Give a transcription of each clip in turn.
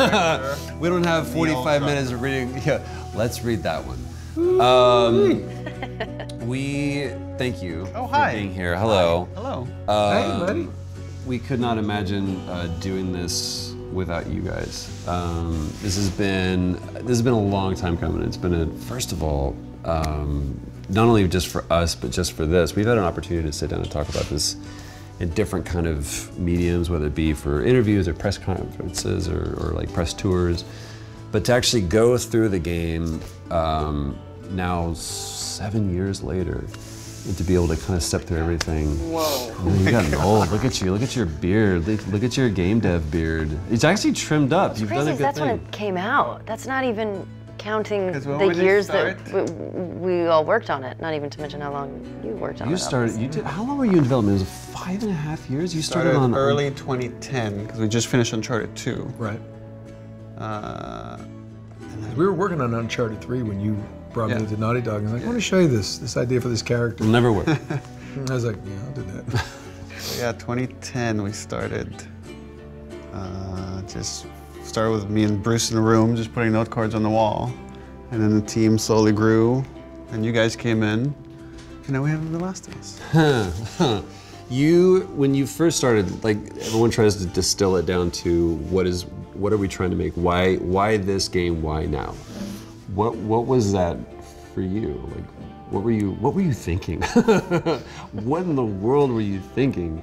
we don't have 45 minutes of reading. Yeah. Let's read that one. Um. we thank you Oh, for hi. being here. Hello. Hello. Uh, Hey, buddy. We could not imagine uh, doing this without you guys. Um, this has been this has been a long time coming. It's been a first of all, um, not only just for us, but just for this. We've had an opportunity to sit down and talk about this in different kind of mediums, whether it be for interviews or press conferences or, or like press tours. But to actually go through the game um, now seven years later, and to be able to kind of step through everything. Whoa. Man, you gotten old. Look at you. Look at your beard. Look, look at your game dev beard. It's actually trimmed up. You've done Crazy. a good That's when it came out. That's not even counting 'Cause when the years that we, we all worked on it. Not even to mention how long you worked on it. You started. You did. How long were you in development? It was five and a half years. You started, Started on early 2010 because we just finished Uncharted 2. Right. Uh, We were working on Uncharted 3 when you brought Yeah. me to Naughty Dog. And I was like, I want to show you this this idea for this character. It'll never work. I was like, yeah, I'll do that. so yeah, 2010 we started. Uh, just started with me and Bruce in a room, just putting note cards on the wall, and then the team slowly grew, and you guys came in, and now we have The Last of Us. you, when you first started, like everyone tries to distill it down to what is, what are we trying to make? Why, why this game? Why now? What, what was that for you? Like, what were you, what were you thinking? what in the world were you thinking?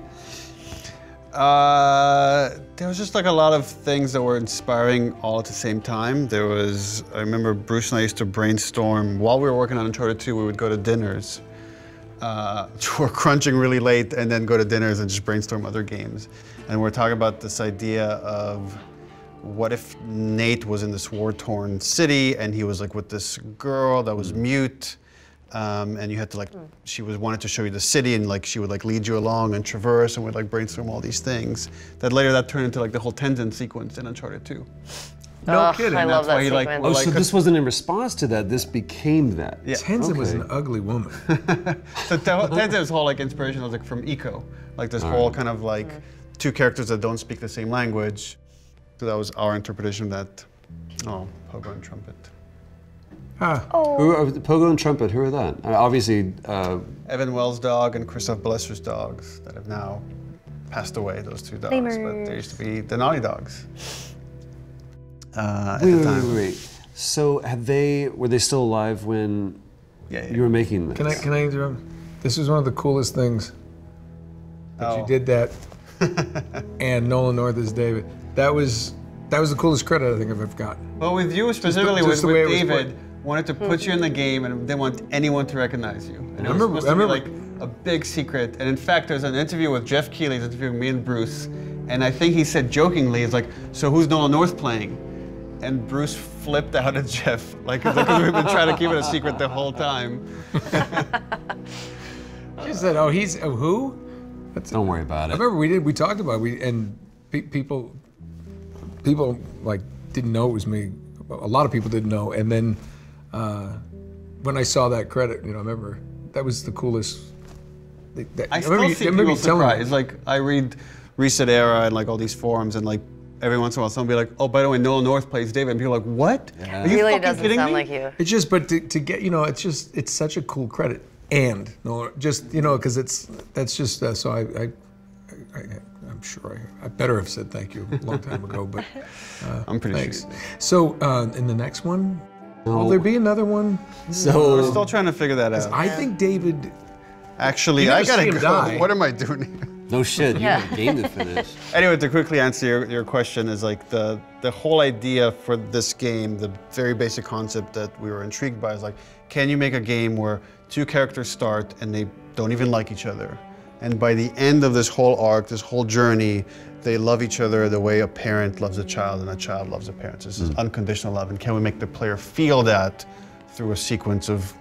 Uh, there was just like a lot of things that were inspiring all at the same time. There was, I remember Bruce and I used to brainstorm while we were working on Uncharted 2. We would go to dinners, uh, we're crunching really late, and then go to dinners and just brainstorm other games. And we're talking about this idea of what if Nate was in this war-torn city and he was like with this girl that was mute. Um, and you had to like, she was wanted to show you the city, and like she would like lead you along and traverse, and would like brainstorm all these things. That later that turned into like the whole Tenzin sequence in Uncharted 2. No Ugh, kidding. I love That's why he, like. Oh, Like so this wasn't in response to that. This became that. Yeah. Tenzin was an ugly woman. So Te- Tenzin's whole like inspiration was like from Ico, like this whole kind of like two characters that don't speak the same language. So that was our interpretation of that. Oh, Pogo and Trumpet. Ah, Who are, Pogo and Trumpet, who are that? Uh, obviously, uh, Evan Wells' dog and Christophe Balestra's dogs that have now passed away. Those two dogs, but they used to be the Naughty Dogs. Uh, at wait, the wait, time. wait, wait. So had they, were they still alive when Yeah, yeah. you were making this? can I can I interrupt? This was one of the coolest things that Oh. you did that. and Nolan North is David. That was that was the coolest credit I think I've ever gotten. Well, with you specifically, just with, with David, wanted to put you in the game and didn't want anyone to recognize you. And it I was remember- supposed I to be like a big secret. And in fact, there's an interview with Geoff Keighley, he's interviewing me and Bruce, and I think he said jokingly, "It's like, so who's Nolan North playing?" And Bruce flipped out at Geoff, like, like we've been trying to keep it a secret the whole time. She said, "Oh, he's oh, who?" That's, Don't worry about it. I remember we did we talked about it, we and pe- people people like didn't know it was me. A lot of people didn't know, and then uh, when I saw that credit, you know, I remember that was the coolest. that- that- I remember still you- see remember people you telling me. surprised. Like, I read ResetEra and like all these forums, and like every once in a while, someone will be like, "Oh, by the way, Nolan North plays David," and people are like, "What? Yeah. Are you really fucking doesn't kidding sound me?" like you. It's just, but to, to get, you know, it's just, it's such a cool credit. And no, just you know, because it's that's just uh, so I, I, I, I'm sure I, I better have said thank you a long time ago, but uh, I'm pretty thanks. sure. So uh, in the next one, will there be another one? So We're still trying to figure that out. I think David. Actually, I gotta go. die. What am I doing here? no shit. You Yeah. have a game to finish. Anyway, to quickly answer your, your question is like the the whole idea for this game, the very basic concept that we were intrigued by is like, can you make a game where two characters start and they don't even like each other, and by the end of this whole arc, this whole journey, they love each other the way a parent loves a child and a child loves a parent. This is mm. unconditional love, and can we make the player feel that through a sequence of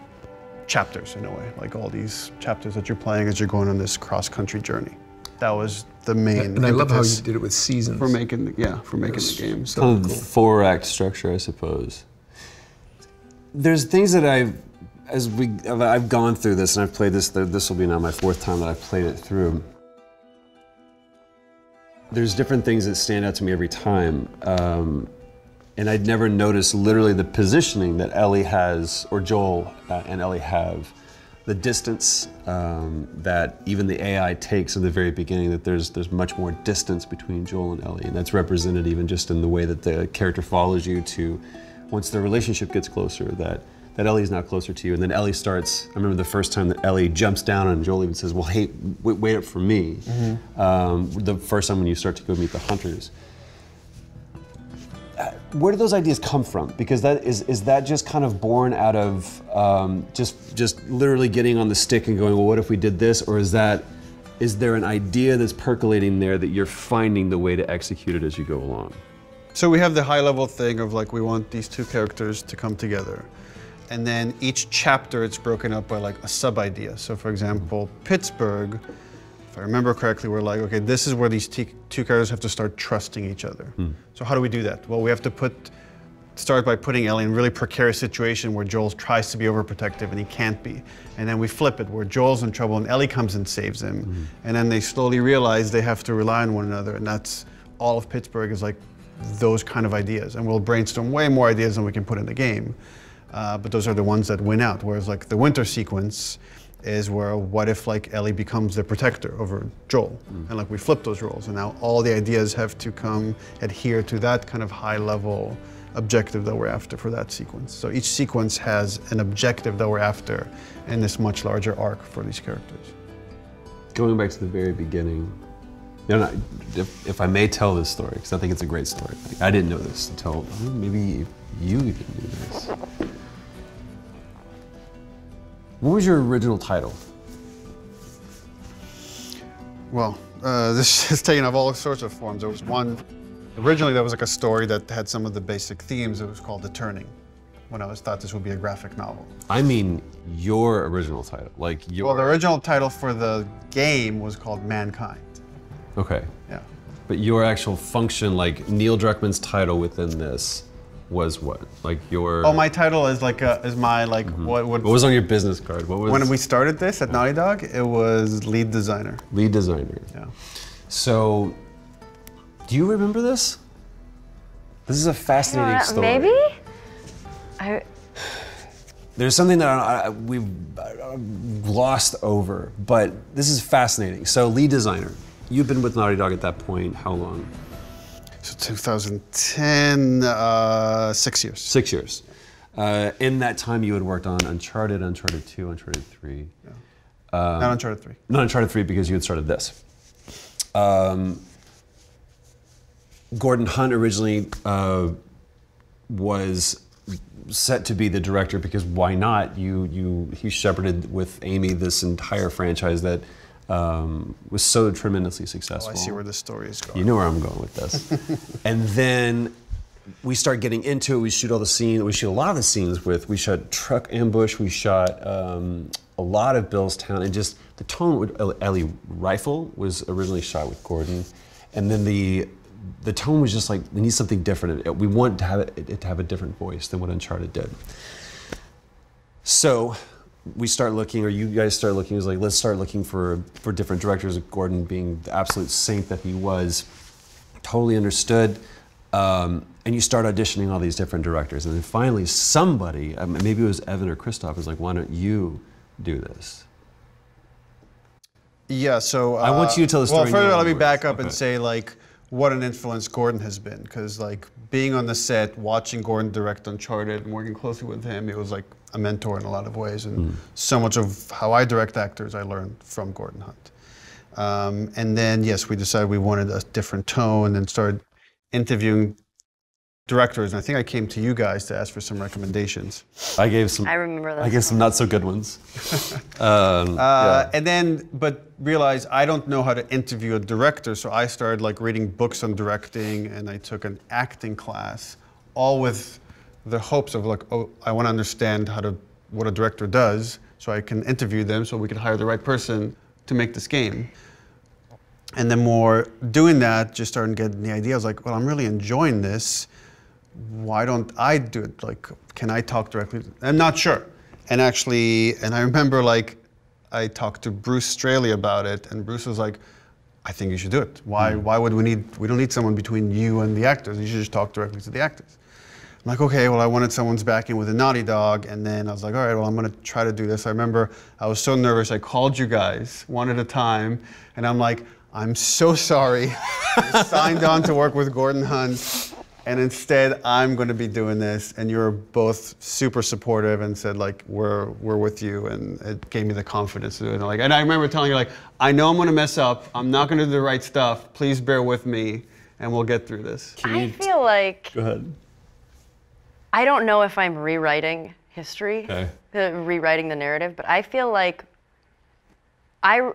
chapters in a way, like all these chapters that you're playing as you're going on this cross-country journey. That was the main. And I love how you did it with seasons. for making the, yeah for making the game. So kind cool. four act structure, I suppose. There's things that I've as we I've gone through this and I've played this. This will be now my fourth time that I've played it through. There's different things that stand out to me every time, um, and I'd never noticed literally the positioning that Ellie has or Joel uh, and Ellie have, the distance um, that even the AI takes at the very beginning. That there's there's much more distance between Joel and Ellie, and that's represented even just in the way that the character follows you to once the relationship gets closer that that Ellie's now closer to you. And then Ellie starts, I remember the first time that Ellie jumps down and Joel even says, well, hey, wait, wait up for me. Mm-hmm. Um, the first time when you start to go meet the hunters. Uh, where do those ideas come from? Because that is is that just kind of born out of um, just just literally getting on the stick and going, well, what if we did this? Or is that is there an idea that's percolating there that you're finding the way to execute it as you go along? So we have the high level thing of like we want these two characters to come together. And then each chapter it's broken up by like a sub idea. So for example, Pittsburgh, if I remember correctly, we're like, okay, this is where these two characters have to start trusting each other. Hmm. So how do we do that? Well, we have to put start by putting Ellie in a really precarious situation where Joel tries to be overprotective and he can't be. And then we flip it where Joel's in trouble and Ellie comes and saves him. Mm-hmm. And then they slowly realize they have to rely on one another. And that's all of Pittsburgh is like those kind of ideas. And we'll brainstorm way more ideas than we can put in the game. Uh, but those are the ones that win out. Whereas like the winter sequence is where what if like Ellie becomes the protector over Joel? Mm. And like we flip those roles. And now all the ideas have to come adhere to that kind of high level objective that we're after for that sequence. So each sequence has an objective that we're after in this much larger arc for these characters. Going back to the very beginning, you know, if, if I may tell this story, because I think it's a great story. Like, I didn't know this until maybe you even knew this. What was your original title? Well, uh, this has taken up all sorts of forms. There was one, originally that was like a story that had some of the basic themes. It was called The Turning, when I was thought this would be a graphic novel. I mean your original title, like your... Well, the original title for the game was called Mankind. Okay. Yeah. But your actual function, like Neil Druckmann's title within this, was what? Like your. Oh, my title is like a, is my like mm-hmm. what, what? What was on your business card? What was? When we started this at Naughty Dog, it was lead designer. Lead designer. Yeah. So, do you remember this? This is a fascinating story. Maybe. I. There's something that I, I, we've glossed over, but this is fascinating. So, lead designer. You've been with Naughty Dog at that point, how long? So 2010, uh, six years. Six years. Uh, in that time, you had worked on Uncharted, Uncharted 2, Uncharted 3. Yeah. Um, not Uncharted 3. Not Uncharted 3 because you had started this. Um, Gordon Hunt originally uh, was set to be the director because why not? You you he shepherded with Amy this entire franchise that um, was so tremendously successful. Oh, I see where the story is going. You know where I'm going with this. and then we start getting into it. We shoot all the scenes. We shoot a lot of the scenes with. We shot Truck Ambush. We shot um, a lot of Bill's Town, and just the tone with Ellie Rifle was originally shot with Gordon, and then the the tone was just like we need something different. We want to have it, it to have a different voice than what Uncharted did. So we start looking, or you guys start looking, it was like, let's start looking for, for different directors. Gordon being the absolute saint that he was, totally understood. Um, and you start auditioning all these different directors. And then finally, somebody, um, maybe it was Evan or Christophe, was like, why don't you do this? Yeah, so. Uh, I want you to tell the story. Well, first, let me back up okay. and say, like, what an influence Gordon has been. Because, like, being on the set, watching Gordon direct Uncharted and working closely with him, it was like a mentor in a lot of ways. And mm. so much of how I direct actors, I learned from Gordon Hunt. Um, and then, yes, we decided we wanted a different tone and started interviewing directors. And I think I came to you guys to ask for some recommendations. I gave some. I remember that. I gave some not so good ones. um, uh, yeah. And then, but realized I don't know how to interview a director, so I started like reading books on directing, and I took an acting class, all with the hopes of like, oh, I want to understand how to what a director does, so I can interview them, so we can hire the right person to make this game. And then more doing that, just starting getting the idea. I was like, well, I'm really enjoying this. Why don't I do it? Like, can I talk directly? I'm not sure. and actually, and I remember like I talked to Bruce Straley about it, and Bruce was like, "I think you should do it. Why? Hmm. Why would we need? We don't need someone between you and the actors. You should just talk directly to the actors." I'm like, okay, well, I wanted someone's backing with a Naughty Dog, and then I was like, all right, well, I'm gonna try to do this. I remember I was so nervous, I called you guys one at a time, and I'm like, I'm so sorry. I signed on to work with Gordon Hunt, and instead I'm gonna be doing this, and you were both super supportive and said like, we're we're with you, and it gave me the confidence to do it. And, like, and I remember telling you like, I know I'm gonna mess up. I'm not gonna do the right stuff. Please bear with me, and we'll get through this. I feel like Go ahead. I don't know if I'm rewriting history, Okay. uh, rewriting the narrative, but I feel like I uh,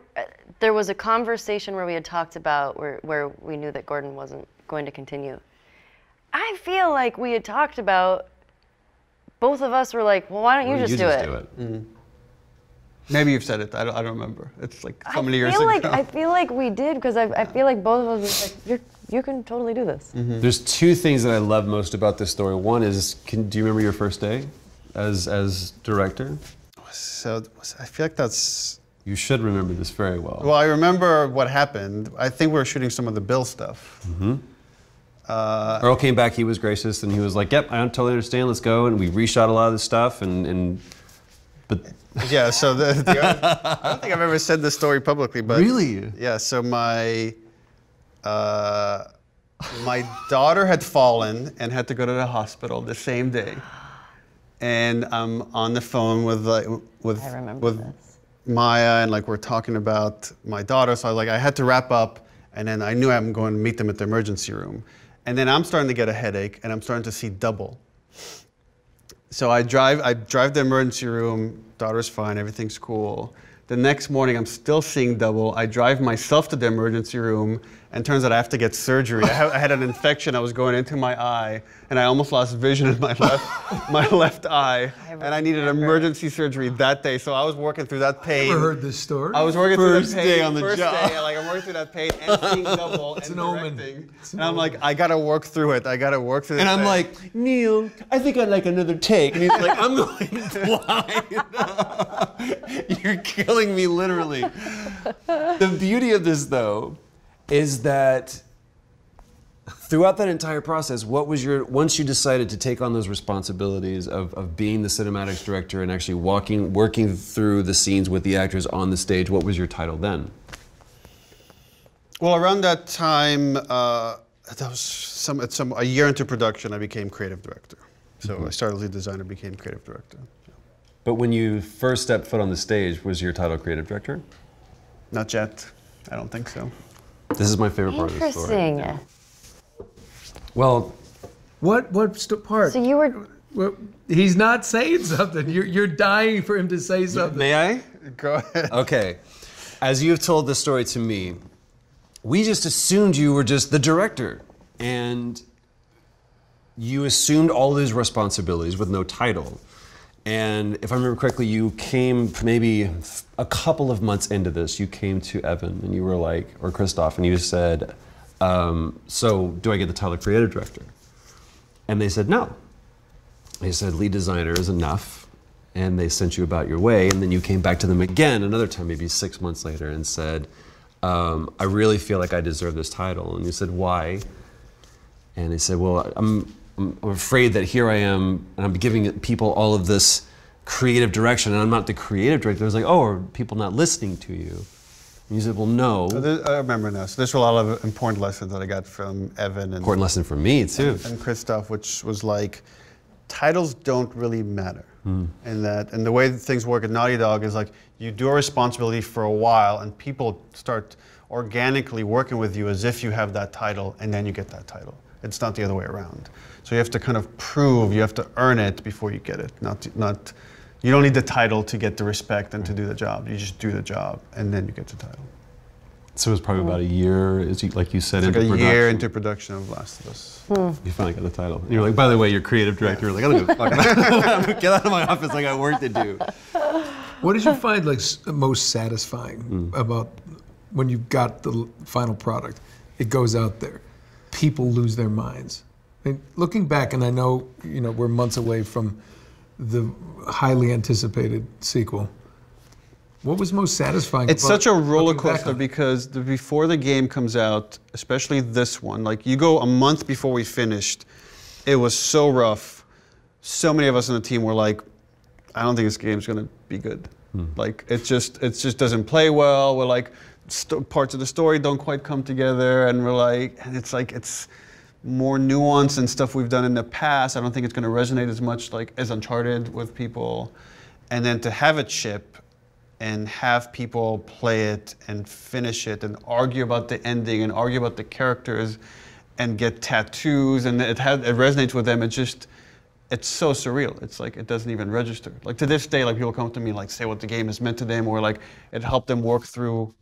there was a conversation where we had talked about where where we knew that Gordon wasn't going to continue. I feel like we had talked about both of us were like, well, why don't you Well, just, do, it? Mm-hmm. Maybe you've said it. I don't, I don't remember. It's like so many years feel ago. like I feel like we did because I, I feel like both of us were like, You're, you can totally do this. Mm-hmm. There's two things that I love most about this story. One is, can, do you remember your first day as as director? so I feel like that's. You should remember this very well. Well, I remember what happened. I think we were shooting some of the Bill stuff. Mm-hmm. Earl came back. He was gracious, and he was like, "Yep, I don't totally understand. Let's go." And we reshot a lot of this stuff, and and but Yeah. So the, the I don't think I've ever said this story publicly, but Really? Yeah. So my. Uh, my daughter had fallen and had to go to the hospital the same day, and I'm on the phone with like with I remember with this. Maya and like we're talking about my daughter. So I like I had to wrap up, and then I knew I'm going to meet them at the emergency room, and then I'm starting to get a headache, and I'm starting to see double. So I drive, I drive to the emergency room. Daughter's fine, everything's cool. The next morning, I'm still seeing double. I drive myself to the emergency room, and turns out I have to get surgery. I, ha- I had an infection. that was going into my eye, and I almost lost vision in my left, my left eye, and I needed remember. emergency surgery that day. So I was working through that pain. Never heard this story. I was working First through that pain. day on the first job. Day, like I'm working through that pain and seeing double and an omen. directing. It's an And I'm like, I gotta work through it. I gotta work through. and this I'm thing. like, Neil, I think I'd like another take. And he's like, I'm going blind. You're killing me, literally. The beauty of this, though, is that throughout that entire process, what was your once you decided to take on those responsibilities of, of being the cinematics director and actually walking working through the scenes with the actors on the stage, what was your title then? Well, around that time, uh, that was some, at some a year into production, I became creative director. So I started lead designer, became creative director. But when you first stepped foot on the stage, was your title creative director? Not yet. I don't think so. This is my favorite part of the story. Interesting. Well, what what st- part? So you were Well, he's not saying something. You're, you're dying for him to say something. may I? Go ahead. Okay. As you have told this story to me, we just assumed you were just the director. And you assumed all these responsibilities with no title. And if I remember correctly, you came maybe a couple of months into this, you came to Evan and you were like, or Christophe, and you said, um, So do I get the title creative director? And they said, No. They said, Lead designer is enough. And they sent you about your way. And then you came back to them again another time, maybe six months later, and said, um, I really feel like I deserve this title. And you said, Why? And they said, Well, I'm, I'm afraid that here I am, and I'm giving people all of this creative direction, and I'm not the creative director. I was like, Oh, are people not listening to you? And you said, Well, no. Oh, I remember now. So there's a lot of important lessons that I got from Evan and, Important lesson for me, too. and Christophe, which was like, titles don't really matter. Hmm. And that, and the way that things work at Naughty Dog is like, you do a responsibility for a while, and people start organically working with you as if you have that title, and then you get that title. It's not the other way around. So you have to kind of prove, you have to earn it before you get it. Not, not, you don't need the title to get the respect and to do the job. You just do the job, and then you get the title. So it was probably about a hmm. year, is you- like you said, It's like into a production. year into production of Last of Us. Hmm. You finally got the title. And you're like, by the way, you're creative director. You're like, I don't give a fuck. Get out of my office. Like I got work to do. What did you find like most satisfying hmm. about when you got the final product? It goes out there. People lose their minds. I mean, looking back, and I know you know we're months away from the highly anticipated sequel. What was most satisfying? It's about such a roller coaster because the, before the game comes out, especially this one, like you go a month before we finished, it was so rough. So many of us on the team were like, I don't think this game's gonna be good. Hmm. Like it just it just doesn't play well. We're like st- parts of the story don't quite come together, and we're like, and it's like it's more nuance and stuff we've done in the past. I don't think it's gonna resonate as much like as Uncharted with people. And then to have it ship and have people play it and finish it and argue about the ending and argue about the characters and get tattoos and it had it resonates with them. It's just it's so surreal. It's like it doesn't even register. Like to this day, like people come to me like say what the game has meant to them or like it helped them work through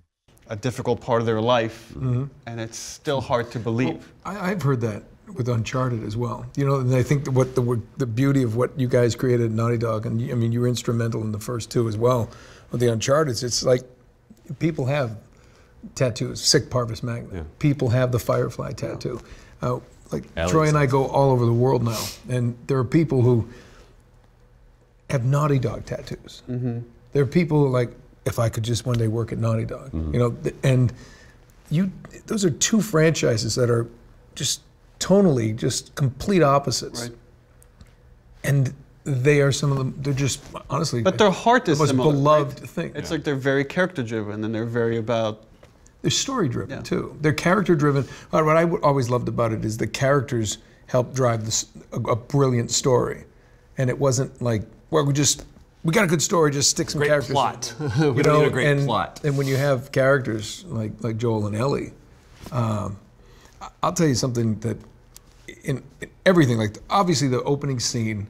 a difficult part of their life, and it's still hard to believe. I, I've heard that with Uncharted as well. You know, and I think that what the the beauty of what you guys created at Naughty Dog, and you- I mean, you were instrumental in the first two as well. With the Uncharted, it's like people have tattoos. Sic Parvis Magna. Yeah. People have the Firefly tattoo. Uh, like Alex Troy and I go all over the world now, and there are people who have Naughty Dog tattoos. There are people who like, if I could just one day work at Naughty Dog, mm-hmm. you know, and you, those are two franchises that are just tonally just complete opposites. Right. And they are some of them. They're just honestly. But their heart is the most similar, right? beloved thing. It's like they're very character driven and they're very about They're story driven Yeah. too. They're character driven. What I always loved about it is the characters help drive this a, a brilliant story, and it wasn't like well we just we got a good story just stick some Great characters. in plot. there." We You know, need a great and, plot. And when you have characters like like Joel and Ellie, um, I'll tell you something that in, in everything like obviously the opening scene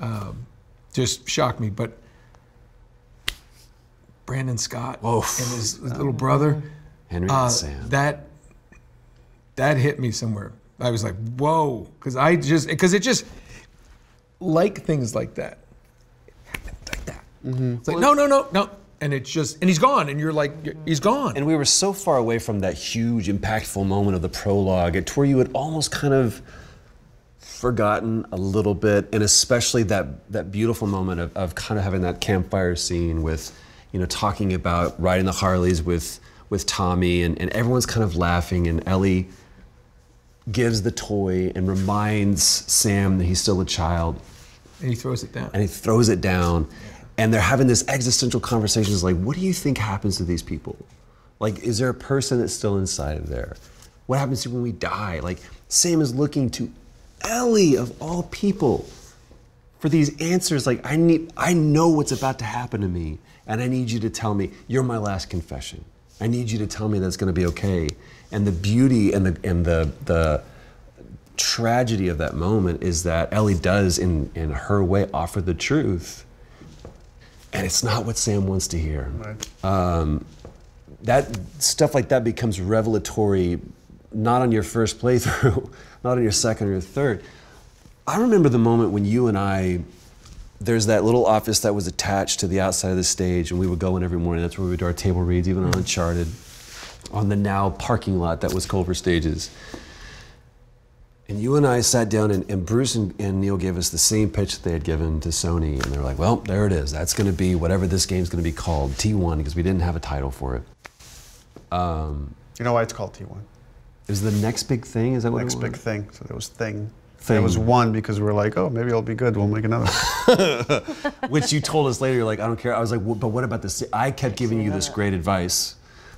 um, just shocked me, but. Brandon Scott Whoa. and his, his little brother. Henry Uh, and Sam. that that hit me somewhere. I was like, whoa, because I just because it just like things like that, that. It's like no, no, no, no, and it's just and he's gone, and you're like, he's gone. And we were so far away from that huge, impactful moment of the prologue, it where you had almost kind of forgotten a little bit, and especially that that beautiful moment of, of kind of having that campfire scene with, you know, talking about riding the Harleys with with Tommy, and, and everyone's kind of laughing, and Ellie gives the toy and reminds Sam that he's still a child, and he throws it down. and he throws it down and they're having this existential conversation like what do you think happens to these people? Like is there a person that's still inside of there? What happens to when we die? Like sam is looking to ellie of all people for these answers. Like i need i know what's about to happen to me and i need you to tell me you're my last confession. I need you to tell me that's going to be okay. And the beauty and the and the the tragedy of that moment is that Ellie does, in, in her way, offer the truth. And it's not what Sam wants to hear. Um, that stuff like that becomes revelatory, not on your first playthrough, not on your second or third. I remember the moment when you and I, there's that little office that was attached to the outside of the stage, and we would go in every morning. That's where we would do our table reads, even on Uncharted, on the now parking lot that was Culver Stages. And you and I sat down, and, and Bruce and, and Neil gave us the same pitch that they had given to Sony. And they're like, well, there it is. That's going to be whatever this game's going to be called, T1, because we didn't have a title for it. Um, you know why it's called T1. it was the next big thing? Is that what Next it was? big thing. So there was thing. Thing. There was one because we were like, oh, maybe it'll be good. We'll make another. Which you told us later, you're like, I don't care. I was like, well, but what about this? I kept giving you this great advice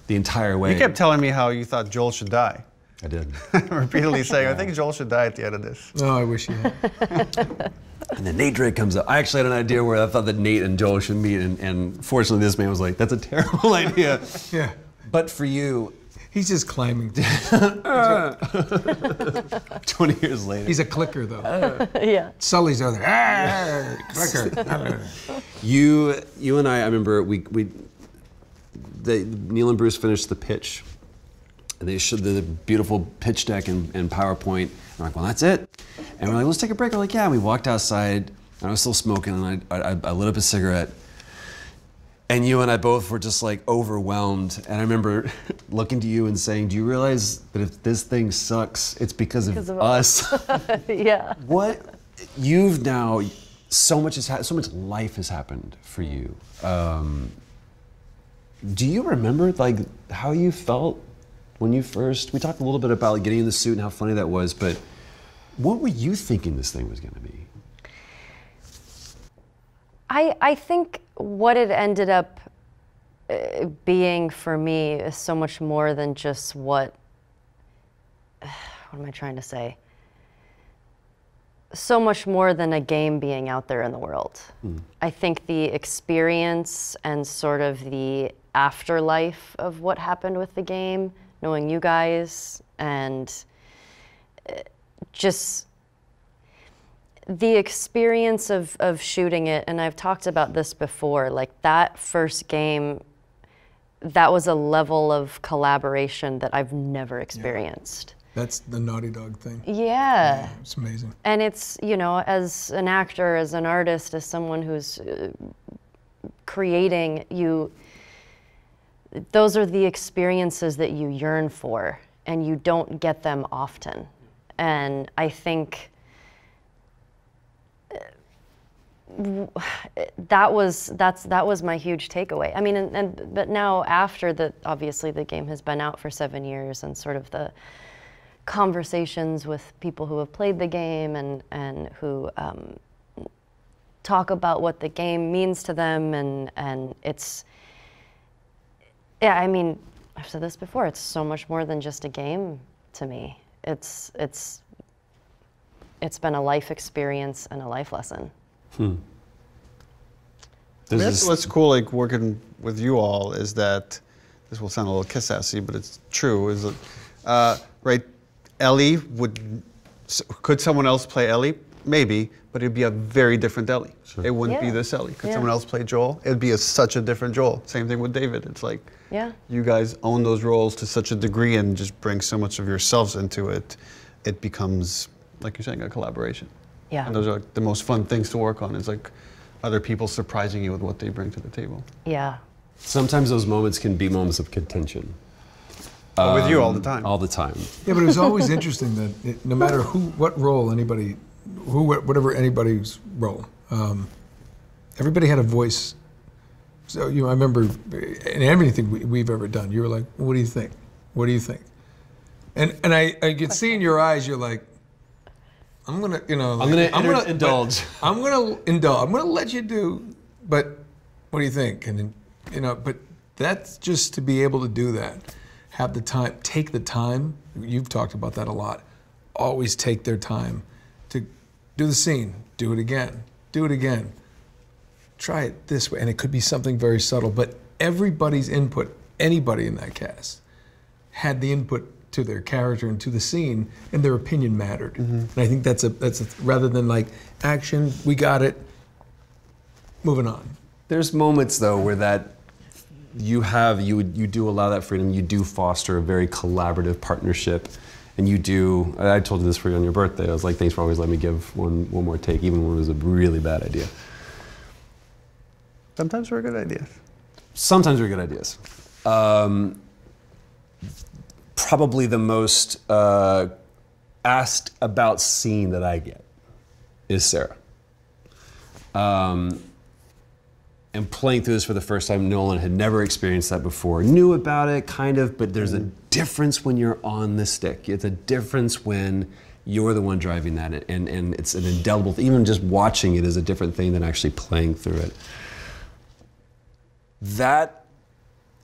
the entire way. you kept telling me how you thought Joel should die. I did. Repeatedly saying, I think Joel should die at the end of this. oh, I wish he had. And then Nate Drake comes up. I actually had an idea where I thought that Nate and Joel should meet, and, and fortunately, this man was like, "That's a terrible idea." yeah, But for you, he's just climbing. down. 20 years later, He's a clicker though. yeah. Sully's over there. "Ah, clicker. you you and I, I remember we we they, Neil and Bruce finished the pitch, and they showed the beautiful pitch deck and, and PowerPoint. And we're like, well, that's it. And we're like, let's take a break. We're like, yeah. And we walked outside, and I was still smoking, and I, I, I lit up a cigarette. And you and I both were just like overwhelmed. And I remember looking to you and saying, Do you realize that if this thing sucks, it's because, Because of, of us? yeah. what you've now so much has ha- so much life has happened for you. Um, do you remember like how you felt when you first? We talked a little bit about like, getting in the suit and how funny that was, but what were you thinking this thing was going to be? I, I think what it ended up uh, being for me is so much more than just what what am I trying to say? So much more than a game being out there in the world. I think the experience and sort of the afterlife of what happened with the game, knowing you guys and uh, just the experience of, of shooting it, and I've talked about this before, like that first game, that was a level of collaboration that I've never experienced. That's the Naughty Dog thing. Yeah. It's amazing. And it's, you know, as an actor, as an artist, as someone who's uh, creating, you, those are the experiences that you yearn for, and you don't get them often. And I think that was that's that was my huge takeaway. I mean, and, and but now after the obviously the game has been out for seven years, and sort of the conversations with people who have played the game and and who um, talk about what the game means to them, and and it's yeah. I mean, I've said this before. It's so much more than just a game to me. It's it's it's been a life experience and a life lesson. This That's is- what's cool, like working with you all, is that this will sound a little kiss assy, but it's true. Is that uh, right? Ellie would could someone else play Ellie? Maybe, but it'd be a very different Ellie. It wouldn't be Yeah. this Ellie. Could Yeah. someone else play Joel? It'd be a, such a different Joel. Same thing with David. It's like Yeah. you guys own those roles to such a degree and just bring so much of yourselves into it. It becomes, like you're saying, a collaboration. Yeah. And those are like, the most fun things to work on. It's like other people surprising you with what they bring to the table. Yeah. sometimes those moments can be moments of contention. But with you all the Um, time. All the time. Yeah, but it was always interesting that it, no matter who, what role anybody, who, whatever anybody's role, um, everybody had a voice. So you know, I remember in everything we, we've ever done, you were like, "What do you think? What do you think?" And and I, I could see in your eyes, you're like, "I'm gonna, you know, I'm like, gonna inter- indulge." but I'm gonna indulge. I'm gonna let you do, but what do you think?" And then, you know, but that's just to be able to do that, have the time, take the time. You've talked about that a lot. Always take their time do the scene, do it again, do it again. Try it this way, and it could be something very subtle, but everybody's input, anybody in that cast, had the input to their character and to the scene, and their opinion mattered. Mm-hmm. And I think that's a that's a, rather than like action, we got it. Moving on. There's moments though where that you have you you do allow that freedom. You do foster a very collaborative partnership, and you do. I told you this for you on your birthday. I was like, thanks for always letting me give one one more take, even when it was a really bad idea. Sometimes we're good ideas. Sometimes we're good ideas. Um, probably the most uh, asked about scene that I get is Sarah. Um, and playing through this for the first time, Nolan had never experienced that before. Knew about it, kind of, but there's a difference when you're on the stick. It's a difference when you're the one driving that, and, and it's an indelible. thing. Even just watching it is a different thing than actually playing through it. That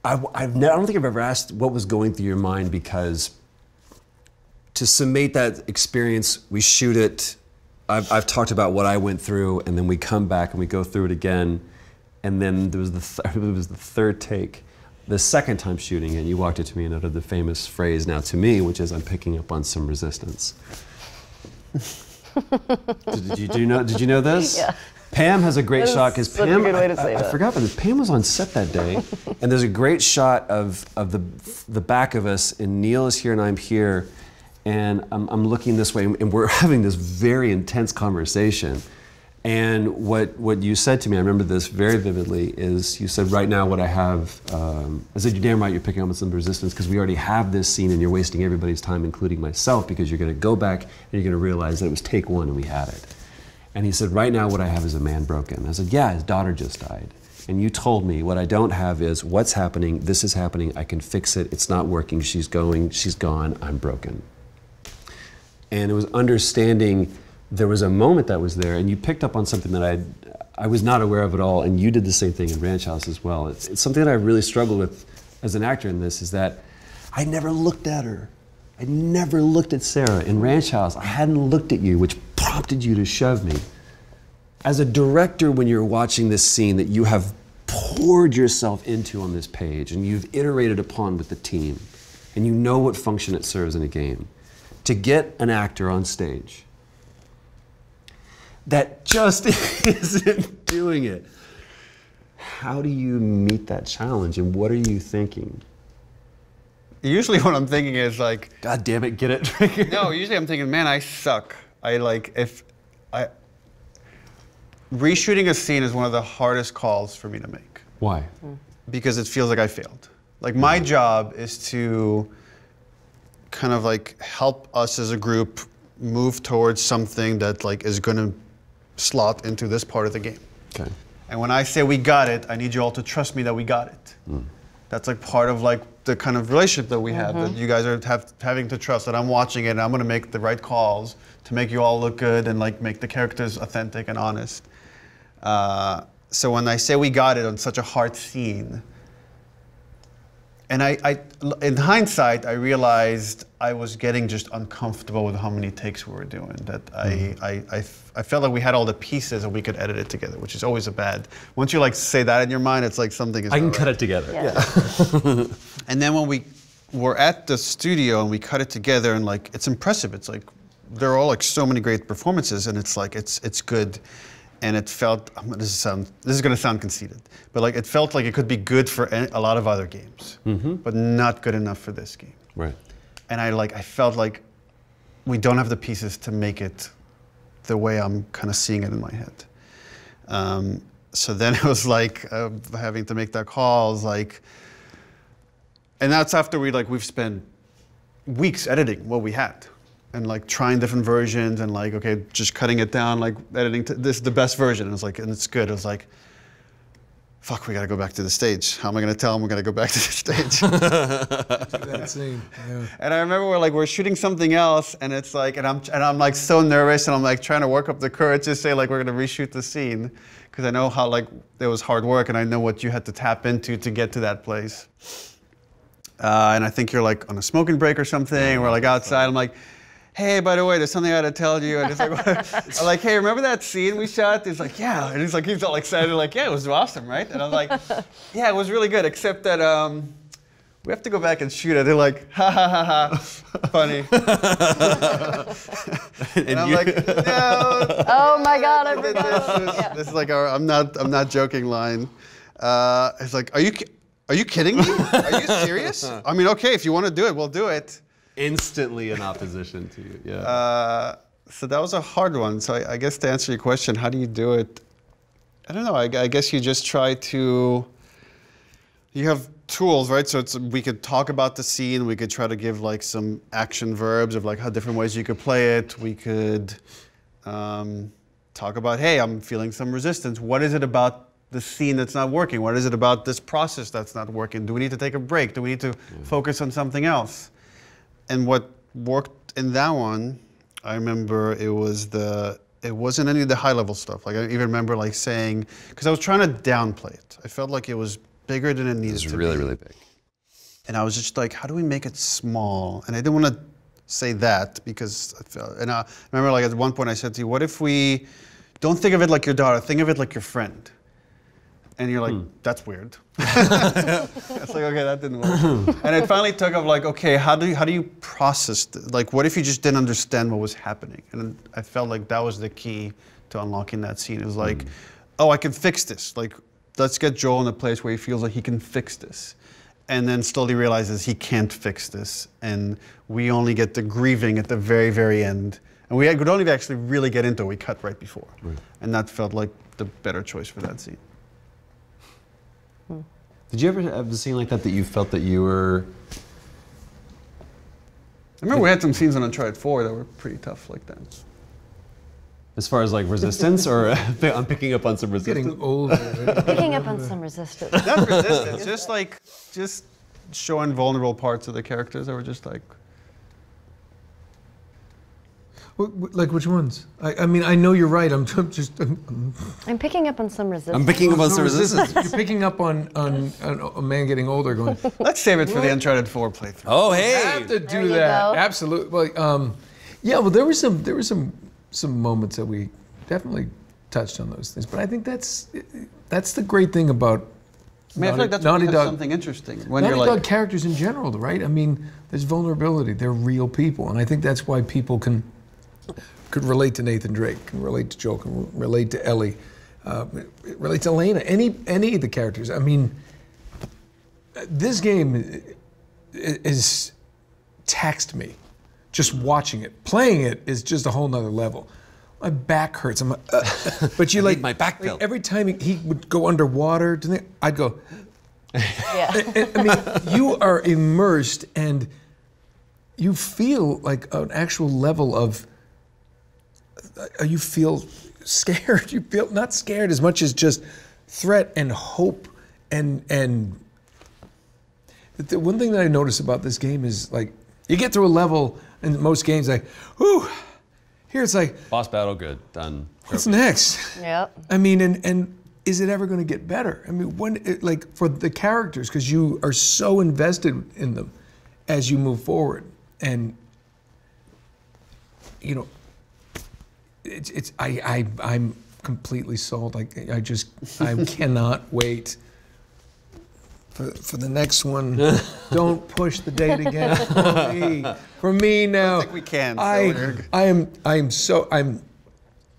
I, I've I don't think I've ever asked what was going through your mind because to summate that experience, we shoot it. I've, I've talked about what I went through, and then we come back and we go through it again, and then there was the th- it was the third take. The second time shooting it, you walked it to me and uttered the famous phrase now to me, which is, "I'm picking up on some resistance." did, you, do you know? Did you know this? Yeah. Pam has a great That shot because Pam. good way to I- say I, I forgot, but Pam was on set that day, and there's a great shot of of the the back of us, and Neil is here and I'm here, and I'm, I'm looking this way, and we're having this very intense conversation. And what what you said to me, I remember this very vividly, is you said, right now what I have, um, I said, you're damn right, you're picking up some resistance because we already have this scene, and you're wasting everybody's time, including myself, because you're going to go back and you're going to realize that it was take one and we had it. And he said, Right now, what I have is a man broken. I said, Yeah, his daughter just died. And you told me what I don't have is what's happening, this is happening, I can fix it, it's not working, she's going, she's gone, I'm broken. And it was understanding there was a moment that was there, and you picked up on something that I I was not aware of at all, and you did the same thing in Ranch House as well. It's, it's something that I really struggled with as an actor in this is that I never looked at her. I never looked at Sarah in Ranch House. I hadn't looked at you, which prompted you to shove me. As a director, when you're watching this scene that you have poured yourself into on this page and you've iterated upon with the team, and you know what function it serves in a game, to get an actor on stage that just isn't doing it. How do you meet that challenge and what are you thinking? Usually, what I'm thinking is like, God damn it, get it. no. Usually, I'm thinking, man, I suck. I like if I reshooting a scene is one of the hardest calls for me to make Why? because it feels like I failed. Like my job is to kind of like help us as a group move towards something that like is going to slot into this part of the game. Okay. And when I say we got it, I need you all to trust me that we got it. That's like part of like the kind of relationship that we have that you guys are have, having to trust that I'm watching it and I'm going to make the right calls to make you all look good and like make the characters authentic and honest. Uh, so when I say we got it on such a hard scene, and I, I, in hindsight, I realized I was getting just uncomfortable with how many takes we were doing. That I, mm-hmm. I, I, f- I felt like we had all the pieces and we could edit it together, which is always a bad. Once you like say that in your mind, it's like something is. I can not cut it together. Yeah. And then when we were at the studio and we cut it together, and like it's impressive. It's like they're all like so many great performances, and it's like it's it's good. And it felt this is sound this is gonna sound conceited, but like it felt like it could be good for a lot of other games, but not good enough for this game. Right. And I like I felt like we don't have the pieces to make it the way I'm kind of seeing it in my head. Um, so then it was like uh, having to make that call. I was like, and that's after we like we've spent weeks editing what we had and like trying different versions and like okay just cutting it down like editing to, this is the best version and it was like and it's good it was like fuck we gotta go back to the stage how am i gonna tell them we're gonna go back to the stage that scene. Yeah. and i remember we're like we're shooting something else and it's like and i'm and i'm like so nervous and i'm like trying to work up the courage to say like we're gonna reshoot the scene because i know how like it was hard work and i know what you had to tap into to get to that place uh, and I think you're like on a smoking break or something. We're like outside. I'm like, hey, by the way, there's something I gotta tell you. And he's like, I'm like, hey, remember that scene we shot? He's like, yeah. And he's like, he's all excited, like, yeah, it was awesome, right? And I'm like, yeah, it was really good, except that um, we have to go back and shoot it. They're like, ha ha ha ha, funny. and I'm like, no. Oh my God, I This forgot. is, this is like our I'm not I'm not joking line. Uh, it's like, are you are you kidding me? Are you serious? I mean, okay, if you want to do it, we'll do it. Instantly in opposition to you. Yeah. Uh, so that was a hard one. So I, I guess to answer your question, how do you do it? I don't know. I, I guess you just try to. You have tools, right? So it's, we could talk about the scene. We could try to give like some action verbs of like how different ways you could play it. We could um, talk about, hey, I'm feeling some resistance. What is it about the scene that's not working? What is it about this process that's not working? Do we need to take a break? Do we need to focus on something else? And what worked in that one, I remember it was the it wasn't any of the high level stuff. Like I even remember like saying because I was trying to downplay it. I felt like it was bigger than it needed it's to really, be. really really big. And I was just like, how do we make it small? And I didn't want to say that because I felt. And I remember like at one point I said to you, what if we don't think of it like your daughter, think of it like your friend. And you're like, hmm. that's weird. it's like, okay, that didn't work. and it finally took of like, okay, how do you, how do you process? th- Like, what if you just didn't understand what was happening? And I felt like that was the key to unlocking that scene. It was like, hmm. oh, I can fix this. Like, let's get Joel in a place where he feels like he can fix this. And then slowly realizes he can't fix this. And we only get the grieving at the very, very end. And we could only actually really get into it. We cut right before. And that felt like the better choice for that scene. Did you ever have a scene like that that you felt that you were I remember we had some scenes on Uncharted 4 that were pretty tough like that. As far as like resistance, or I'm picking up on some resistance. Getting older. Picking up on some resistance. Not resistance, just like just showing vulnerable parts of the characters that were just like Wh- wh- like which ones? I, I mean, I know you're right. I'm, I'm just. I'm, I'm I'm picking up on some resistance. I'm picking up on some resistance. You're picking up on, on, on a man getting older, going. let's save it for the Uncharted 4 playthrough. Oh, I hey! have to do that. go. Absolutely. Well, um, yeah. Well, there were some there were some some moments that we definitely touched on those things, but I think that's that's the great thing about. I mean, I feel like that's Naughty when you have Dog. something interesting. When Naughty you're Dog like, characters in general, right? I mean, there's vulnerability. They're real people, and I think that's why people can could relate to Nathan Drake, can relate to Joel, can relate to Ellie, uh, relate to Elena. Any any of the characters. I mean, this game is taxed me. Just watching it, playing it is just a whole nother level. My back hurts. I'm, like, uh, but you like my back like, every time he- he would go underwater, to the- I'd go. Yeah. I I mean, you are immersed and you feel like an actual level of. Uh, You feel scared. You feel not scared as much as just threat and hope and and. The one thing that I notice about this game is like you get through a level in most games like, whew. Here it's like, Boss battle, good, done. what's next? Yep. I mean, and and is it ever going to get better? I mean, when it, like for the characters, because you are so invested in them as you move forward, and you know, it's it's I I I'm completely sold. Like I just I cannot wait. For, for the next one, don't push the date again for me. For me now. think we can, I, I am I am so I'm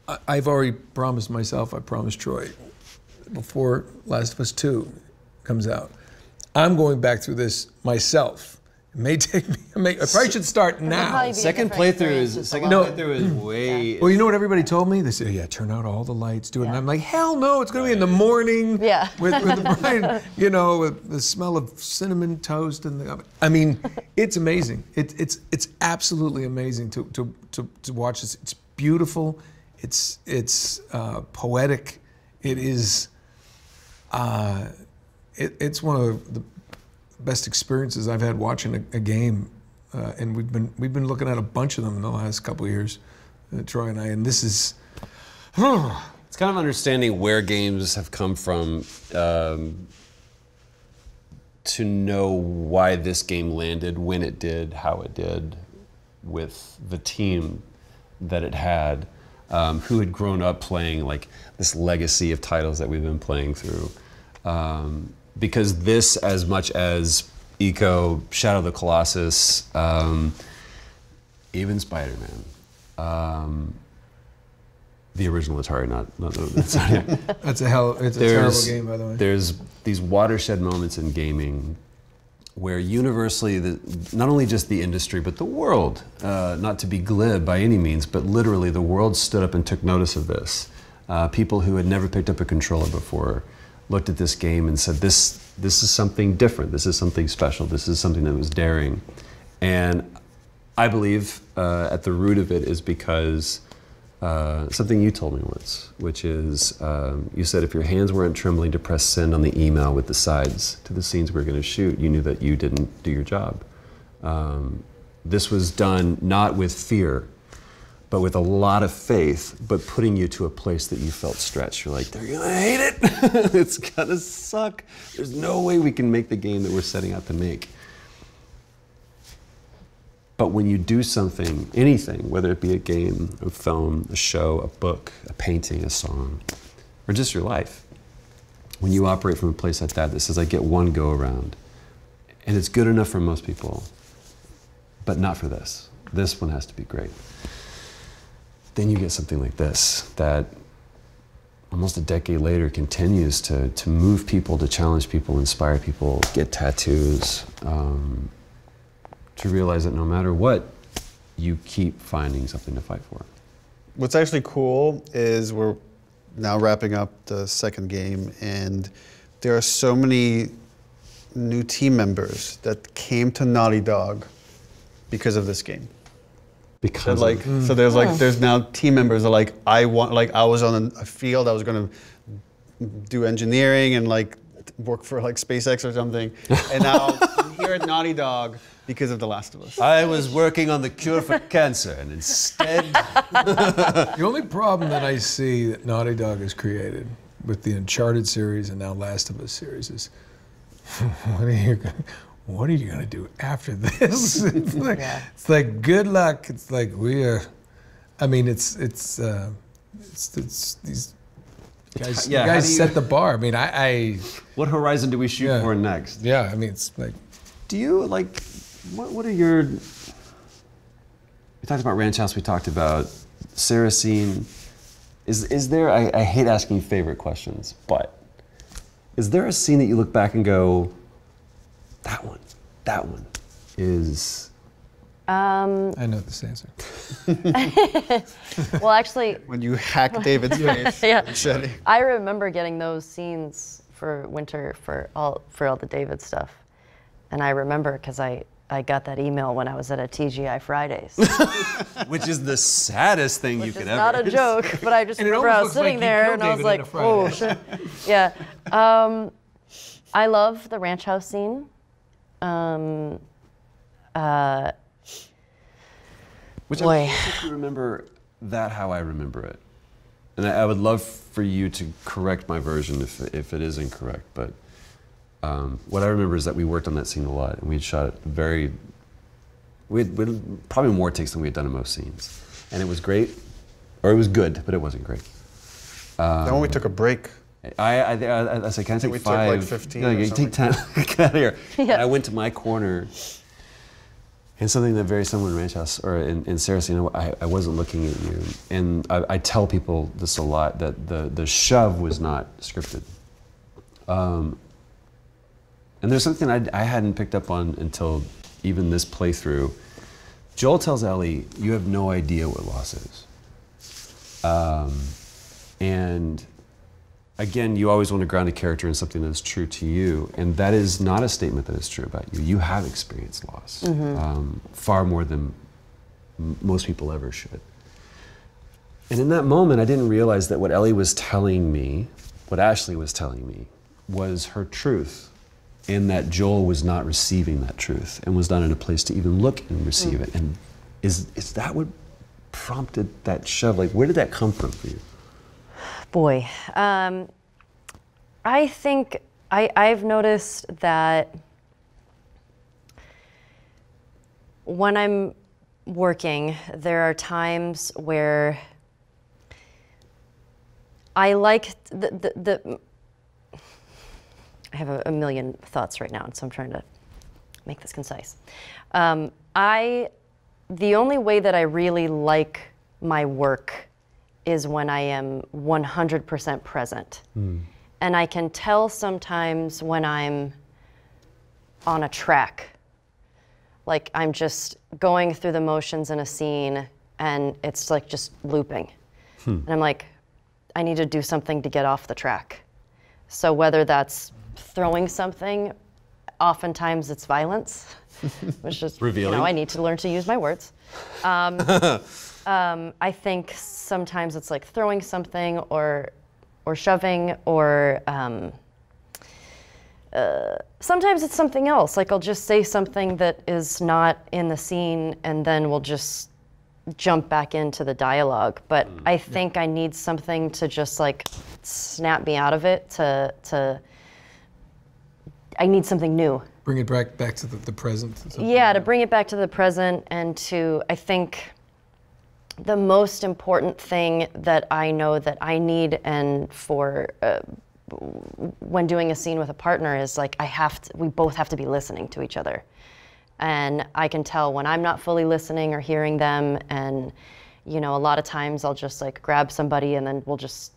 I- I've already promised myself, I promised Troy, before Last of Us 2 comes out, I'm going back through this myself. It may take me, it may, I probably should start now. Second playthrough is second No. playthrough is way. Well, you know what everybody told me? They said, yeah, turn out all the lights, do it. And I'm like, hell no, it's going to be in the morning. Yeah. With, with the bright, you know, with the smell of cinnamon toast and the, I mean, it's amazing. It, it's it's absolutely amazing to, to, to, to watch this. It's beautiful. It's it's uh, poetic. It is. Uh, it, it's one of the best experiences I've had watching a, a game, uh, and we've been we've been looking at a bunch of them in the last couple years, uh, Troy and I, and this is. It's kind of understanding where games have come from um, to know why this game landed when it did, how it did, with the team that it had, um, who had grown up playing like this legacy of titles that we've been playing through. Um, because this, as much as Ico, Shadow of the Colossus, um, even Spider Man, um, the original Atari, not, not, not, not That's a hell. It's a terrible game, by the way. There's these watershed moments in gaming where universally, the, not only just the industry, but the world, uh, not to be glib by any means, but literally the world stood up and took notice of this. Uh, people who had never picked up a controller before looked at this game and said, this, this is something different. This is something special. This is something that was daring. And I believe uh, at the root of it is because uh, something you told me once, which is um, you said if your hands weren't trembling to press send on the email with the sides to the scenes we are going to shoot, you knew that you didn't do your job. Um, this was done not with fear, but with a lot of faith, but putting you to a place that you felt stretched. You're like, they're gonna hate it. it's gonna suck. There's no way we can make the game that we're setting out to make. But when you do something, anything, whether it be a game, a film, a show, a book, a painting, a song, or just your life, when you operate from a place like that that says, I get one go around, and it's good enough for most people, but not for this. This one has to be great. Then you get something like this that almost a decade later continues to, to move people, to challenge people, inspire people, get tattoos. Um, to realize that no matter what, you keep finding something to fight for. What's actually cool is we're now wrapping up the second game, and there are so many new team members that came to Naughty Dog because of this game. Because That, like of- so there's like hmm. there's now team members are like I want like I was on a field I was gonna do engineering and like work for like SpaceX or something. And now I'm here at Naughty Dog because of The Last of Us. I was working on the cure for cancer, and instead, The only problem that I see that Naughty Dog has created with the Uncharted series and now Last of Us series is, what are you, gonna- what are you gonna do after this? it's, like, Yeah. it's like good luck. It's like we are. I mean, it's it's uh, it's, it's these guys. Yeah, you guys you- set the bar. I mean, I, I what horizon do we shoot Yeah. for next? yeah. I mean, it's like Do you like? What, what are your? We talked about Ranch House. We talked about Saracene. Is is there? I, I hate asking favorite questions, but is there a scene that you look back and go, that one, that one, is Um, I know this answer. well, actually, When you hack David's face, Yeah. I remember getting those scenes for winter for all for all the David stuff, and I remember because I I got that email when I was at a TGI Fridays. which is the saddest thing you could is ever. not a joke, but I just And remember I was sitting like there killed and I was like, oh shit. Yeah. Um, I love the ranch house scene. Um, uh, Which Boy. I think you remember that how I remember it. And I, I would love for you to correct my version if, if it is incorrect. But um, what I remember is that we worked on that scene a lot and we had shot it very, we had, we had probably more takes than we had done in most scenes. And it was great, or it was good, but it wasn't great. then when we took a break, I, I, I, I said, can I take we took, like, 15 Yeah, or you take 10. Get out of here. And I went to my corner. And something that very similar in Ranch House or in, in Saracen, I, I wasn't looking at you. And I, I tell people this a lot that the, the shove was not scripted. Um, and there's something I, I hadn't picked up on until even this playthrough. Joel tells Ellie, You have no idea what loss is. Um, and again, you always want to ground a character in something that's true to you, and that is not a statement that is true about you. You have experienced loss um, far more than m- most people ever should. And in that moment, I didn't realize that what Ellie was telling me, what Ashley was telling me, was her truth, and that Joel was not receiving that truth and was not in a place to even look and receive it. And is is that what prompted that shove? Like, where did that come from for you? Boy, um, I think I, I've noticed that when I'm working, there are times where I like the, the, the I have a, a million thoughts right now, and so I'm trying to make this concise. Um, I, the only way that I really like my work is when I am 100% present. And I can tell sometimes when I'm on a track. Like I'm just going through the motions in a scene and it's like just looping. And I'm like, I need to do something to get off the track. So whether that's throwing something, oftentimes it's violence, which is, you know, I need to learn to use my words. Um, um, I think sometimes it's like throwing something or, or shoving or um, uh, sometimes it's something else. Like I'll just say something that is not in the scene and then we'll just jump back into the dialogue. But I think I need something to just like snap me out of it to, to I need something new. Bring it back back to the, the present. Yeah, like to bring it back to the present and to, I think, the most important thing that I know that I need and for uh, when doing a scene with a partner is like I have to, we both have to be listening to each other. And I can tell when I'm not fully listening or hearing them. And, you know, a lot of times I'll just like grab somebody and then we'll just,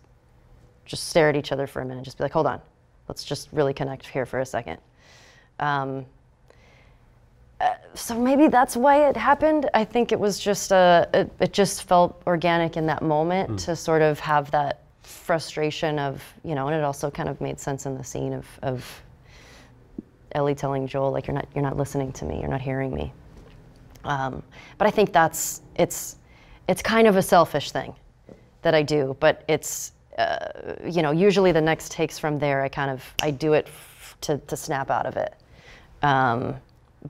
just stare at each other for a minute, just be like, hold on, let's just really connect here for a second. Um, so maybe that's why it happened. I think it was just a, it, it just felt organic in that moment to sort of have that frustration of, you know, and it also kind of made sense in the scene of, of Ellie telling Joel, like, you're not, you're not listening to me, you're not hearing me. Um, but I think that's it's it's kind of a selfish thing that I do, but it's uh, you know usually the next takes from there I kind of I do it f- to to snap out of it. Um,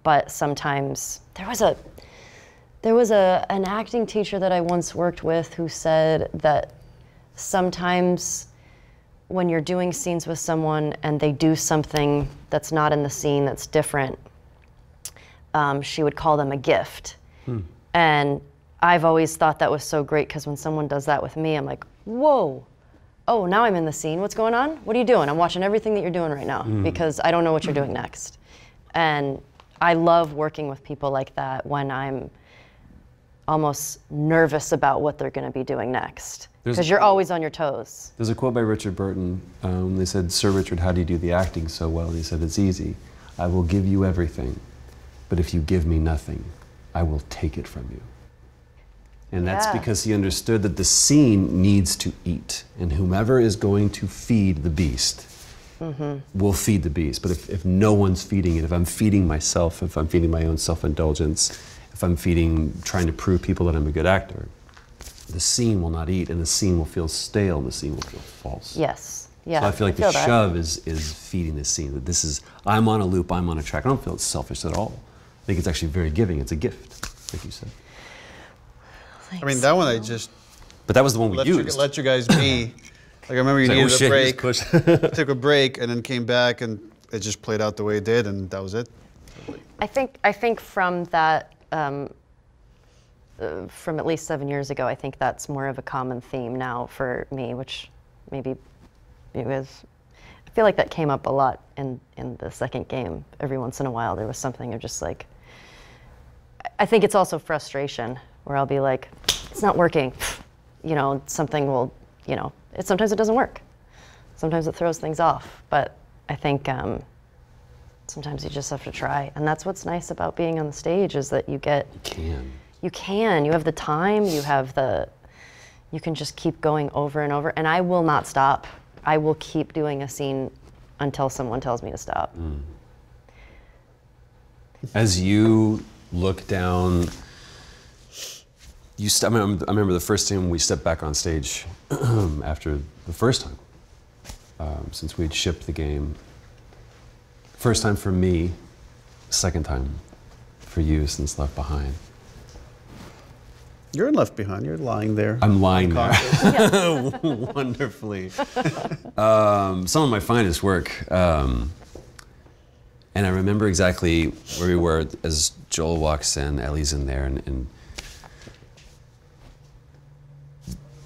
but sometimes there was a there was a an acting teacher that I once worked with who said that sometimes when you're doing scenes with someone and they do something that's not in the scene that's different, um, she would call them a gift. And I've always thought that was so great because when someone does that with me, I'm like, whoa, oh, now I'm in the scene. What's going on? What are you doing? I'm watching everything that you're doing right now because I don't know what you're doing next. And I love working with people like that when I'm almost nervous about what they're going to be doing next because you're always on your toes. There's a quote by Richard Burton. Um, they said, Sir Richard, how do you do the acting so well? And he said, It's easy. I will give you everything, but if you give me nothing, I will take it from you. And that's Yeah. because he understood that the scene needs to eat, and whomever is going to feed the beast Mm-hmm. will feed the beast. But if, if no one's feeding it, if I'm feeding myself, if I'm feeding my own self indulgence, if I'm feeding, trying to prove people that I'm a good actor, the scene will not eat, and the scene will feel stale, and the scene will feel false. Yes. Yeah. So I feel like the that. shove is is feeding the scene. That this is I'm on a loop, I'm on a track. I don't feel it's selfish at all. I think it's actually very giving. It's a gift, like you said. I mean, that one I just But that was the one we let you, used. let you guys be. Like I remember you It's like, needed oh, a shit, break, you took a break, and then came back, and it just played out the way it did, and that was it. I think I think from that um, uh, from at least seven years ago, I think that's more of a common theme now for me, which maybe it was. I feel like that came up a lot in in the second game. Every once in a while, there was something of just like. I- I think it's also frustration where I'll be like, it's not working. You know, something will. You know, it sometimes it doesn't work. Sometimes it throws things off, but I think. Um, sometimes you just have to try and that's what's nice about being on the stage is that you get You Can. you can you have the time you have the you can just keep going over and over and i will not stop i will keep doing a scene until someone tells me to stop As you look down, you st- I, remember, I remember the first time we stepped back on stage after the first time, um, since we'd shipped the game. First time for me, second time for you since Left Behind. You're in Left Behind. You're lying there. I'm lying there wonderfully. um, some of my finest work. Um, and I remember exactly where we were as Joel walks in, Ellie's in there, and, and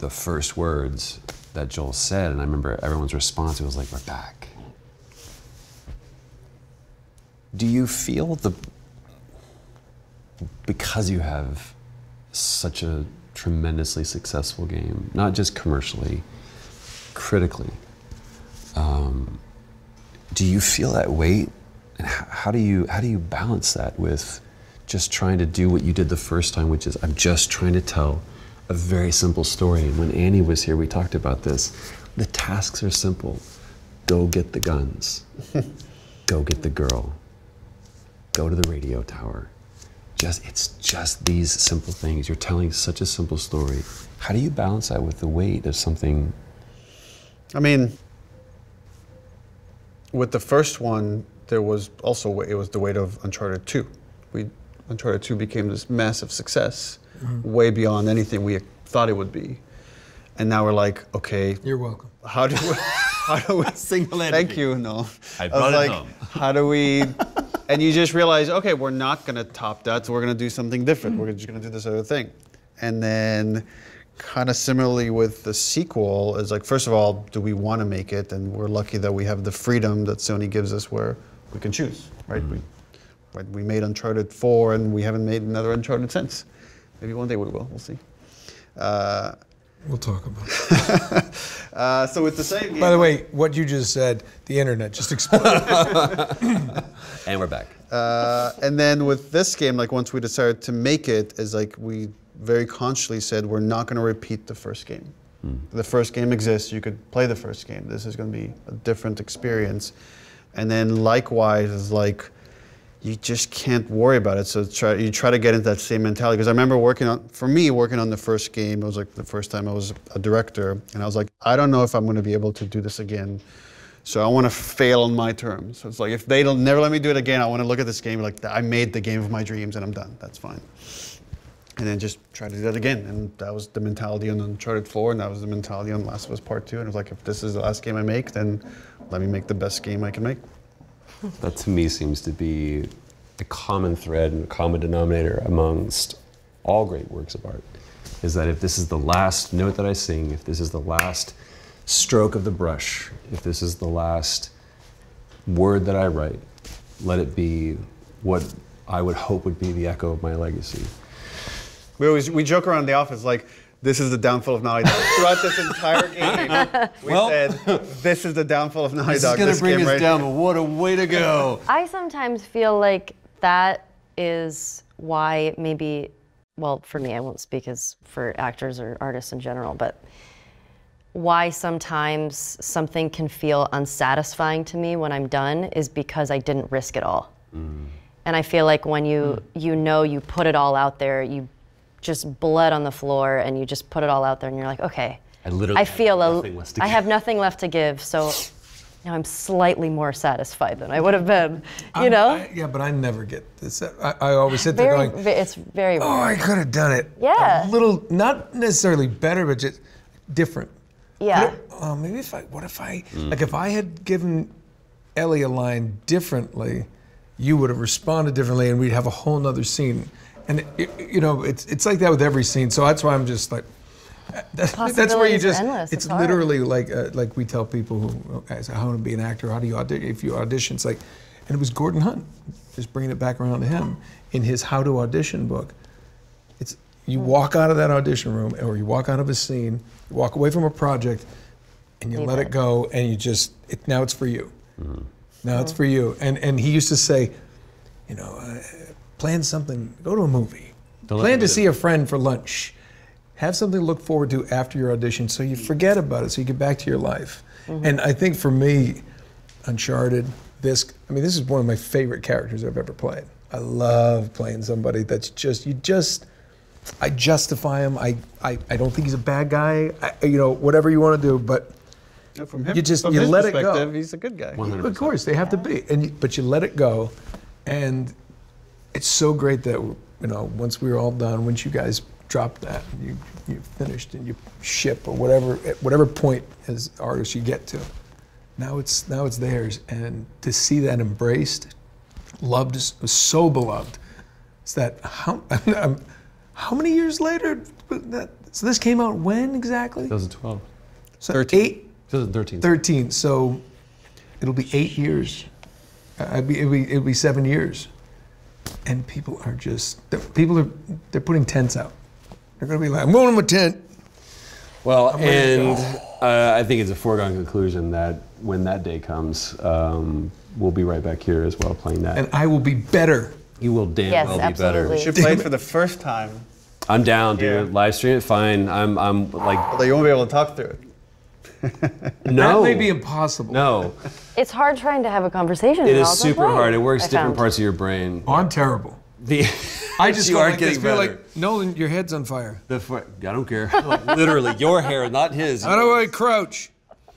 the first words that Joel said, and I remember everyone's response, it was like, we're back. Do you feel the, because you have such a tremendously successful game, not just commercially, critically. Um, do you feel that weight, and how, how do you how do you balance that with just trying to do what you did the first time, which is I'm just trying to tell a very simple story. And when Annie was here, we talked about this. The tasks are simple: go get the guns, go get the girl, go to the radio tower, just it's just these simple things. You're telling such a simple story. How do you balance that with the weight of something? I mean, with the first one, there was also it was the weight of Uncharted 2. We Uncharted 2 became this massive success, mm-hmm. way beyond anything we thought it would be. And now we're like, okay, You're welcome. how do we, how do we Single-handedly. Thank you. No, I was brought it like, home. how do we? And you just realize, okay, we're not gonna top that. So we're gonna do something different. We're just gonna do this other thing. And then, kind of similarly with the sequel, is like, first of all, do we want to make it? And we're lucky that we have the freedom that Sony gives us, where we can choose, right? We, mm-hmm. Right, we made Uncharted 4, and we haven't made another Uncharted since. Maybe one day we will. We'll see. Uh, We'll talk about it. uh, so with the same game, By the way, what you just said, the internet just exploded. and we're back Uh, and then with this game, like once we decided to make it, is like we very consciously said we're not going to repeat the first game. The first game exists. You could play the first game. This is going to be a different experience. And then likewise is like you just can't worry about it. So try, you try to get into that same mentality. Because I remember working on, for me, working on the first game, it was like the first time I was a director, and I was like, I don't know if I'm going to be able to do this again. So I want to fail on my terms. So it's like if they don't never let me do it again, I want to look at this game like I made the game of my dreams and I'm done. That's fine. And then just try to do that again. And that was the mentality on Uncharted 4, and that was the mentality on Last of Us Part 2. And it was like, if this is the last game I make, then let me make the best game I can make. That to me seems to be a common thread and a common denominator amongst all great works of art. Is that if this is the last note that I sing, if this is the last stroke of the brush, if this is the last word that I write, let it be what I would hope would be the echo of my legacy. We always we joke around in the office like this is the downfall of Naughty Dog. Throughout this entire game, we Well- said this is the downfall of Naughty This Dog. is gonna this bring us right down, but what a way to go! I sometimes feel like that is why maybe, well, for me, I won't speak as for actors or artists in general, but why sometimes something can feel unsatisfying to me when I'm done is because I didn't risk it all. Mm. And I feel like when you mm. you know you put it all out there, you just blood on the floor and you just put it all out there and you're like, okay. I literally I have feel a, nothing left to I give. have nothing left to give, so now I'm slightly more satisfied than I would have been. You I'm- know? I- yeah, but I never get this. I, I always sit there very, going, ve- it's very oh, I could have done it. Yeah. A little, not necessarily better, but just different. Yeah. What oh, maybe if I, what if I, like if I had given Ellie a line differently, you would have responded differently and we'd have a whole nother scene. And, it, you know, it's, it's like that with every scene. So that's why I'm just like, that's, that's where you just, endless. it's It's literally like, uh, like we tell people who, okay, so how to be an actor, how do you audition, if you audition, it's like, and it was Gordon Hunt, just bringing it back around to him, in his How to Audition book. It's you walk out of that audition room, or you walk out of a scene, you walk away from a project, and you Leave let it. it go, and you just it, now it's for you. Now it's for you. And and he used to say, you know, uh, plan something, go to a movie, Don't plan to see a friend for lunch, have something to look forward to after your audition, so you forget about it, so you get back to your life. And I think for me, Uncharted, this, I mean, this is one of my favorite characters I've ever played. I love playing somebody that's just, you just, I justify him. I, I, I don't think he's a bad guy. I, you know, whatever you want to do, but Yeah, From him, You just- from you his let it go. He's a good guy. 100%. of course they have to be. And you, but you let it go, and it's so great that you know once we were all done, once you guys dropped that, and you you finished and you ship or whatever at whatever point as artists you get to. Now it's now it's theirs, and to see that embraced, loved, so beloved. It's that how how many years later? That, so this came out when exactly? 2012. So 13. Eight. 2013. 13. So it'll be eight years. Uh, It'll be, it'll be, it'll be seven years. And people are just, people are, they're putting tents out. They're going to be like, I'm going to my tent. Well, and uh, I think it's a foregone conclusion that when that day comes, um, we'll be right back here as well playing that. And I will be better. you will damn Yes, well be better. better. Should play it for the first time, I'm down, dude. Yeah. Live stream it, fine. I'm, I'm like, although you won't be able to talk through it. no. That may be impossible. No, It's hard trying to have a conversation. it while is it's super playing, hard. It works I different found. parts of your brain. Oh, I'm terrible. The, I just you go are like getting feel better. like, Nolan, your head's on fire. The fu- I don't care. Like, literally, your hair, not his. How do I crouch?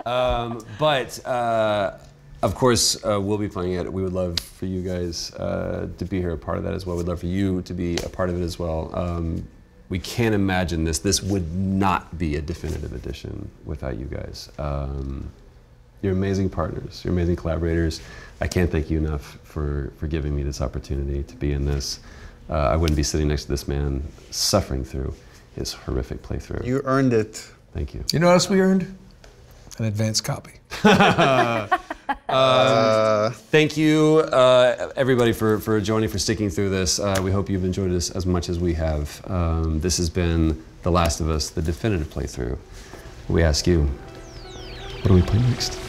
Um, but uh, of course, uh, we'll be playing it. We would love for you guys uh, to be here, a part of that as well. We'd love for you to be a part of it as well. Um, we can't imagine this. This would not be a definitive edition without you guys. Um, you're amazing partners. You're amazing collaborators. I can't thank you enough for, for giving me this opportunity to be in this. Uh, I wouldn't be sitting next to this man suffering through his horrific playthrough. You earned it. Thank you. You know what else we earned? An advanced copy. Thank you, uh, everybody, for, for joining, for sticking through this. Uh, we hope you've enjoyed this as much as we have. Um, this has been The Last of Us, the definitive playthrough. We ask you, what do we play next?